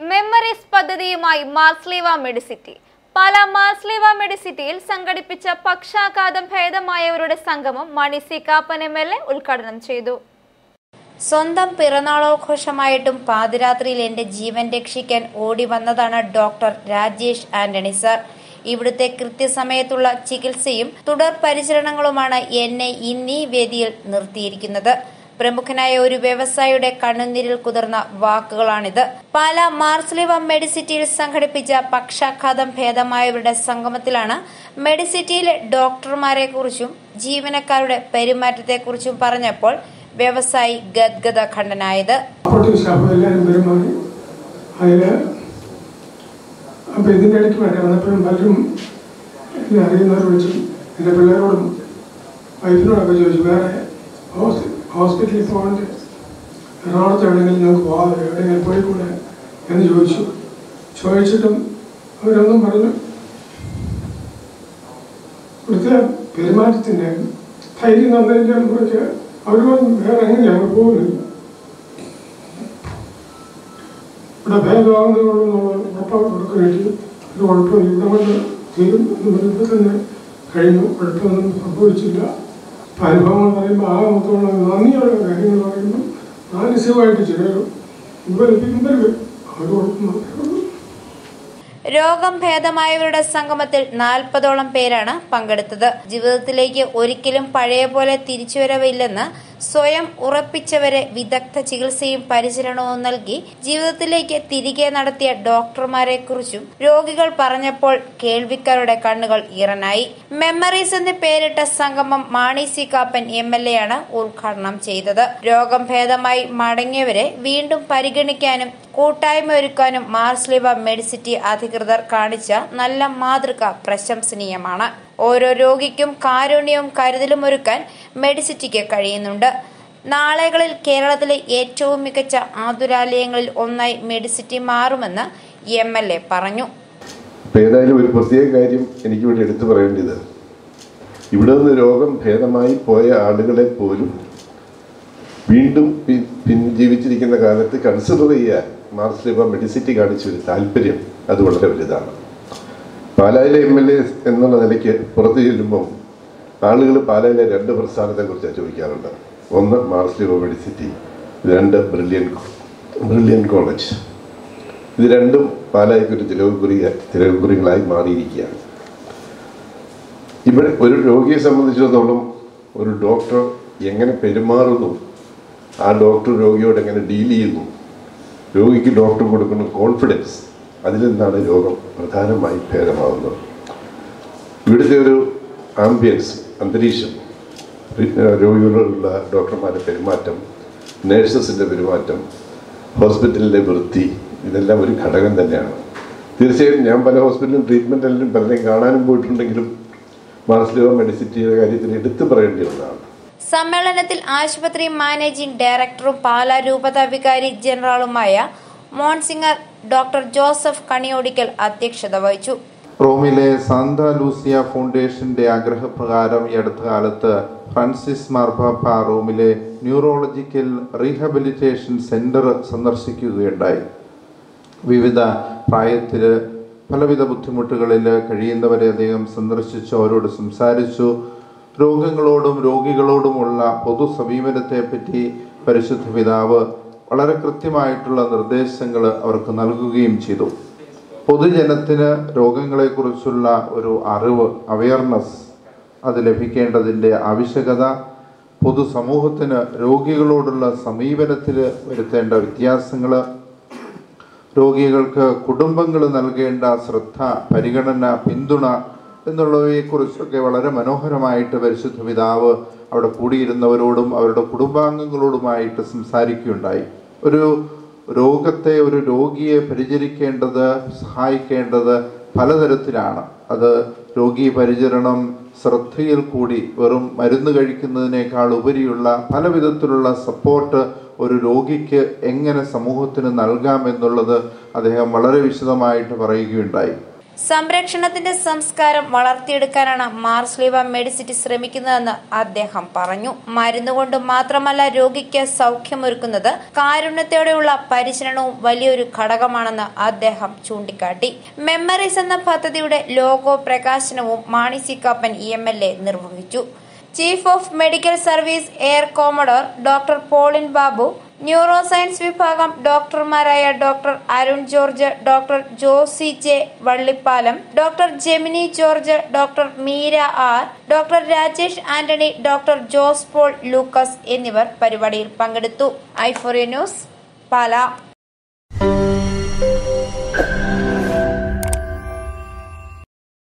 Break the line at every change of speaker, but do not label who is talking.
Memories പദ്ധതിയുമായി Mar Sleeva Medicity. Pala Mar Sleeva മെഡിസിറ്റിയിൽ സംഘടിപ്പിച്ച പക്ഷാഘാതം ഭേദമായവരുടെ സംഗമം Mani C Kappan M L A ഉദ്ഘാടനം ചെയ്തു.
സ്വന്തം പിറന്നാളോഘോഷമായിട്ടും പാതിരാത്രിയിൽ എന്റെ ജീവൻ രക്ഷിക്കാൻ ഓടി വന്നതാണ് ഡോക്ടർ രാജേഷ് ആന്റണി സർ. ഇവിടുത്തെ കൃത്യസമയത്തുള്ള ചികിത്സയും തുടർ പരിചരണങ്ങളുമാണ് എന്നെ ഇന്നീ വേദിയിൽ നിർത്തിയിരിക്കുന്നത്. പ്രമുഖനായ ഒരു വ്യവസായിയുടെ കണ്ണുനീരിൽ കുതിർന്ന വാക്കുകളാണിത്. പാല മാർസ്ലിവ മെഡിസിറ്റിയിൽ സംഘടിപ്പിച്ച പക്ഷാഘാതം ഭേദമായവരുടെ സംഗമത്തിലാണ് മെഡിസിറ്റിയിലെ ഡോക്ടർമാരെ കുറിച്ചും ജീവനക്കാരുടെ പെരുമാറ്റത്തെക്കുറിച്ചും പറഞ്ഞപ്പോൾ വ്യവസായി ഗദ്ഗത ഖണ്ഡനായത്.
അപ്പോൾ ഇതിന്റെ ഇടയ്ക്ക് വരെ വന്നപ്പോഴും പലരും എന്നെ അറിയുന്നവർ പിള്ളേരോടും വൈഫിനോടൊക്കെ ചോദിച്ചു വേറെ ഹോസ്പിറ്റലിൽ പോകേണ്ട എറണാകുളത്ത് എവിടെയെങ്കിലും ഞങ്ങൾക്ക് പോകാതെ എവിടെയെങ്കിലും പോയിക്കൂടെ എന്ന് ചോദിച്ചു. ചോദിച്ചിട്ടും അവരൊന്നും പറഞ്ഞു. ഇവിടുത്തെ പെരുമാറ്റത്തിന്റെ ധൈര്യം തന്നതിന്റെ കുറിച്ച് പറഞ്ഞു വേറെ എങ്ങനെയാണ് പോകുന്നില്ല ഇവിടെ ഭേദമാകുന്നതുകൊണ്ടെന്നുള്ള ഉറപ്പാക്കി കൊടുക്കുകയായിട്ട് ഒരു കുഴപ്പമില്ല. ഇവിടെ കൊണ്ട് തീരും എന്ന് പറയുമ്പോൾ തന്നെ കഴിഞ്ഞു. കുഴപ്പമൊന്നും സംഭവിച്ചില്ല. അനുഭവങ്ങൾ പറയുമ്പോൾ ആ മൊത്തമുള്ള നന്ദിയുള്ള കാര്യങ്ങൾ പറയുമ്പോൾ കുഴപ്പം മാത്രമേ ഉള്ളൂ
രോഗം ഭേദമായവരുടെ സംഗമത്തിൽ നാൽപ്പതോളം പേരാണ് പങ്കെടുത്തത്. ജീവിതത്തിലേക്ക് ഒരിക്കലും പഴയ പോലെ തിരിച്ചുവരവില്ലെന്ന് സ്വയം ഉറപ്പിച്ചവരെ വിദഗ്ധ ചികിത്സയും പരിചരണവും നൽകി ജീവിതത്തിലേക്ക് തിരികെ നടത്തിയ ഡോക്ടർമാരെ കുറിച്ചും രോഗികൾ പറഞ്ഞപ്പോൾ കേൾവിക്കാരുടെ കണ്ണുകൾ ഇറനായി മെമ്മറീസ് എന്ന് പേരിട്ട സംഗമം Mani C Kappan M L A ആണ് ഉദ്ഘാടനം ചെയ്തത്. രോഗം ഭേദമായി മടങ്ങിയവരെ വീണ്ടും പരിഗണിക്കാനും കൂട്ടായ്മ ഒരുക്കാനും മാർസ്ലിബ മെഡിസിറ്റി അധികൃതർ കാണിച്ച നല്ല മാതൃക പ്രശംസനീയമാണ്. ഓരോ രോഗിക്കും കാരുണ്യവും കരുതലും ഒരുക്കാൻ മെഡിസിറ്റിക്ക് കഴിയുന്നുണ്ട്. നാളെകളിൽ കേരളത്തിലെ ഏറ്റവും മികച്ച ആതുരാലയങ്ങളിൽ ഒന്നായി മെഡിസിറ്റി മാറുമെന്ന് എം എൽ എ പറഞ്ഞു.
ഒരു പ്രത്യേക കാര്യം എനിക്ക് വേണ്ടി എടുത്തു പറയേണ്ടത്. ഇവിടെ നിന്ന് രോഗം ഭേദമായി പോയ ആളുകളെ പോലും വീണ്ടും ജീവിച്ചിരിക്കുന്ന കാലത്ത് കൺസിഡർ ചെയ്യാൻ മാർസ്ലിബ മെഡിസിറ്റി കാണിച്ചൊരു താല്പര്യം അത് വളരെ വലുതാണ്. പാലായിലെ എം എൽ എ എന്നുള്ള നിലയ്ക്ക് പുറത്തു ചെല്ലുമ്പം ആളുകൾ പാലായിലെ രണ്ട് പ്രസ്ഥാനത്തെക്കുറിച്ച് ചോദിക്കാറുണ്ട് ഒന്ന് മാർസ്ലിബ സിറ്റി രണ്ട് ബ്രില്യൻ ബ്രില്യൻ കോളേജ്. ഇത് രണ്ടും പാലായിക്കൊരു ഒരു തിലകുറി തിലകുറികളായി മാറിയിരിക്കുകയാണ്. ഇവിടെ ഒരു രോഗിയെ സംബന്ധിച്ചിടത്തോളം ഒരു ഡോക്ടർ എങ്ങനെ പെരുമാറുന്നു ആ ഡോക്ടർ രോഗിയോട് എങ്ങനെ ഡീൽ ചെയ്യുന്നു രോഗിക്ക് ഡോക്ടർ കൊടുക്കുന്ന കോൺഫിഡൻസ് അതിൽ നിന്നാണ് രോഗം പ്രധാനമായി ഭേദമാകുന്നത്. ഇവിടുത്തെ ഒരു ആംബിയൻസ് അന്തരീക്ഷം രോഗികളോടുള്ള ഡോക്ടർമാരുടെ പെരുമാറ്റം നേഴ്സസിന്റെ പെരുമാറ്റം ഹോസ്പിറ്റലിലെ വൃത്തി ഇതെല്ലാം ഒരു ഘടകം തന്നെയാണ്. തീർച്ചയായും ഞാൻ പല ഹോസ്പിറ്റലും ട്രീറ്റ്മെന്റ് എല്ലാം പലരെയും കാണാനും പോയിട്ടുണ്ടെങ്കിലും മാനസികവും മെഡിസിറ്റിയുടെ കാര്യത്തിൽ എടുത്തു പറയേണ്ടി ഒന്നാണ്
സമ്മേളനത്തിൽ ആശുപത്രി മാനേജിംഗ് ഡയറക്ടറും പാലാ രൂപതാ വികാരി ജനറലുമായ മോൺസിംഗർ ഡോക്ടർ ജോസഫ് കണിയോടിക്കൽ അധ്യക്ഷത വഹിച്ചു.
റോമിലെ സാന്താ ലൂസിയ ഫൗണ്ടേഷന്റെ ആഗ്രഹപ്രകാരം ഈ അടുത്ത കാലത്ത് ഫ്രാൻസിസ് മാർപ്പാപ്പ റോമിലെ ന്യൂറോളജിക്കൽ റീഹബിലിറ്റേഷൻ സെന്റർ സന്ദർശിക്കുകയുണ്ടായി. വിവിധ പ്രായത്തിൽ പലവിധ ബുദ്ധിമുട്ടുകളിൽ കഴിയുന്നവരെ അദ്ദേഹം സന്ദർശിച്ചു അവരോട് സംസാരിച്ചു. രോഗങ്ങളോടും രോഗികളോടുമുള്ള പൊതു സമീപനത്തെപ്പറ്റി പരിശുദ്ധ പിതാവ് വളരെ കൃത്യമായിട്ടുള്ള നിർദ്ദേശങ്ങൾ അവർക്ക് നൽകുകയും ചെയ്തു. പൊതുജനത്തിന് രോഗങ്ങളെക്കുറിച്ചുള്ള ഒരു അറിവ് അവയർനെസ് അത് ലഭിക്കേണ്ടതിന്റെ ആവശ്യകത പൊതുസമൂഹത്തിന് രോഗികളോടുള്ള സമീപനത്തിൽ വരുത്തേണ്ട വ്യത്യാസങ്ങൾ രോഗികൾക്ക് കുടുംബങ്ങൾ നൽകേണ്ട ശ്രദ്ധ പരിഗണന പിന്തുണ എന്നുള്ളവയെക്കുറിച്ചൊക്കെ വളരെ മനോഹരമായിട്ട് പരിശുദ്ധ പിതാവ് അവിടെ കൂടിയിരുന്നവരോടും അവരുടെ കുടുംബാംഗങ്ങളോടുമായിട്ട് സംസാരിക്കുകയുണ്ടായി. ഒരു രോഗത്തെ ഒരു രോഗിയെ പരിചരിക്കേണ്ടത് സഹായിക്കേണ്ടത് പലതരത്തിലാണ്. അത് രോഗി പരിചരണം ശ്രദ്ധയിൽ കൂടി വെറും മരുന്ന് കഴിക്കുന്നതിനേക്കാൾ ഉപരിയുള്ള പല വിധത്തിലുള്ള സപ്പോർട്ട് ഒരു രോഗിക്ക് എങ്ങനെ സമൂഹത്തിന് നൽകാം എന്നുള്ളത് അദ്ദേഹം വളരെ വിശദമായിട്ട് പറയുകയുണ്ടായി.
സംരക്ഷണത്തിന്റെ സംസ്കാരം വളർത്തിയെടുക്കാനാണ് മാർസ്ലീവ മെഡിസിറ്റി ശ്രമിക്കുന്നതെന്ന് അദ്ദേഹം പറഞ്ഞു. മരുന്നുകൊണ്ട് മാത്രമല്ല രോഗിക്ക് സൗഖ്യമൊരുക്കുന്നത് കാരുണ്യത്തോടെയുള്ള പരിചരണവും വലിയൊരു ഘടകമാണെന്ന് അദ്ദേഹം ചൂണ്ടിക്കാട്ടി. മെമ്മറീസ് എന്ന പദ്ധതിയുടെ ലോഗോ പ്രകാശനവും മാണി സി കാപ്പൻ ഇ എം എൽ എ നിർവഹിച്ചു. Chief of medical service air commodore doctor Polin Babu neuro science വിഭാഗം ഡോക്ടർമാരായ doctor Arun George doctor Josy J Vallippalam doctor Gemini George doctor Meera R doctor Rajesh Antony doctor Jose Paul Lucas എന്നിവർ പരിപാടിയിൽ പങ്കെടുത്തു. ഐഫോറിയ news പാല.